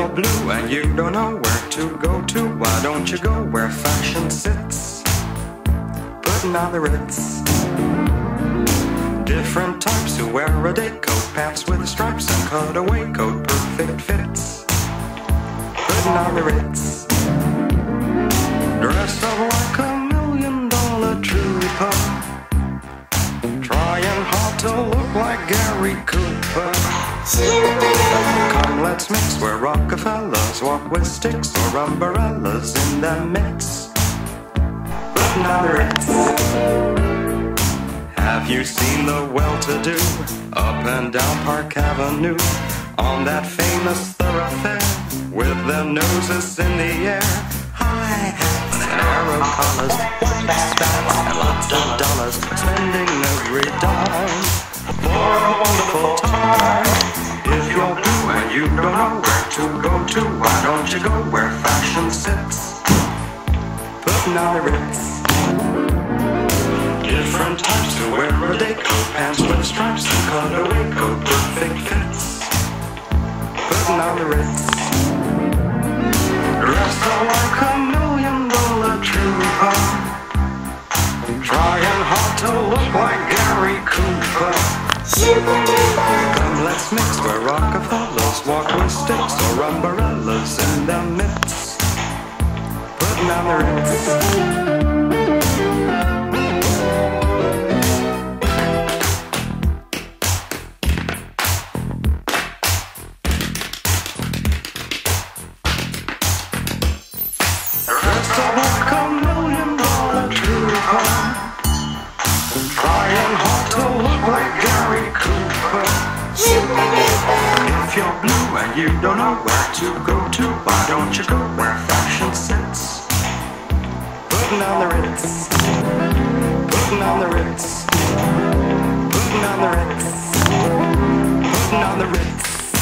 You're blue and you don't know where to go to, why don't you go where fashion sits? Putting on the ritz. Different types who wear a day coat, pants with stripes and cutaway coat, perfect fits. Putting on the ritz. Dressed up like a million dollar trooper. Trying hard to look like Gary Cooper. Let's mix where Rockefellers walk with sticks or umbrellas in their midst. Putting on the ritz. Have you seen the well-to-do up and down Park Avenue on that famous thoroughfare with their noses in the air? High and arrow collars, white spats and lots of dollars, spending every dime don't know where to go to, why don't you go where fashion sits? Putting on the ritz. Different types to wear a day coat, pants with stripes and cutaway coat, perfect fits. Putting on the ritz. Dressed like a million dollar trooper. Trying hard to look like Gary Cooper. Come, let's mix where Cooper. If you're blue and you don't know where to go to, why don't you go where fashion sits? putting on the Ritz, putting on the Ritz.